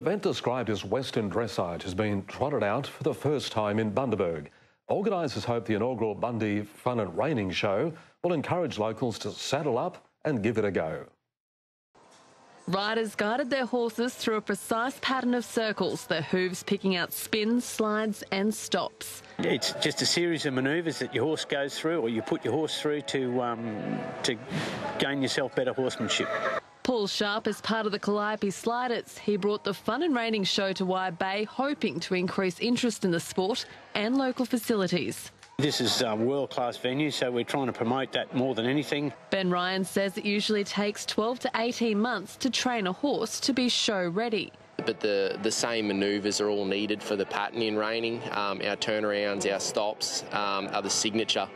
event described as Western dressage has been trotted out for the first time in Bundaberg. Organisers hope the inaugural Bundy Fun and Reining show will encourage locals to saddle up and give it a go. Riders guided their horses through a precise pattern of circles, their hooves picking out spins, slides and stops. It's just a series of manoeuvres that your horse goes through or you put your horse through to, um, to gain yourself better horsemanship. Paul Sharp is part of the Calliope Sliders. He brought the Fun and reining show to Wide Bay, hoping to increase interest in the sport and local facilities. This is um, a world class venue, so we're trying to promote that more than anything. Ben Ryan says it usually takes 12 to 18 months to train a horse to be show ready. But the, the same manoeuvres are all needed for the pattern in reining. Um, our turnarounds, our stops um, are the signature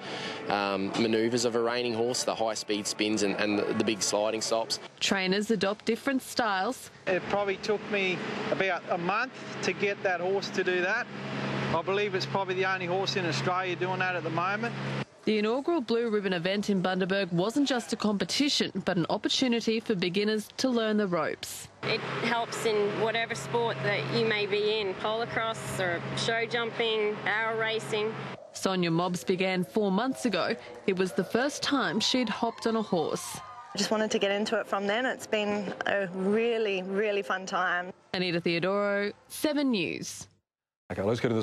um, manoeuvres of a reining horse, the high speed spins and, and the, the big sliding stops. Trainers adopt different styles. It probably took me about a month to get that horse to do that. I believe it's probably the only horse in Australia doing that at the moment. The inaugural Blue Ribbon event in Bundaberg wasn't just a competition, but an opportunity for beginners to learn the ropes. It helps in whatever sport that you may be in, polocrosse or show jumping, arrow racing. Sonia Mobbs began four months ago. It was the first time she'd hopped on a horse. I just wanted to get into it from then. It's been a really, really fun time. Anita Theodoro, 7 News. Okay, let's go to the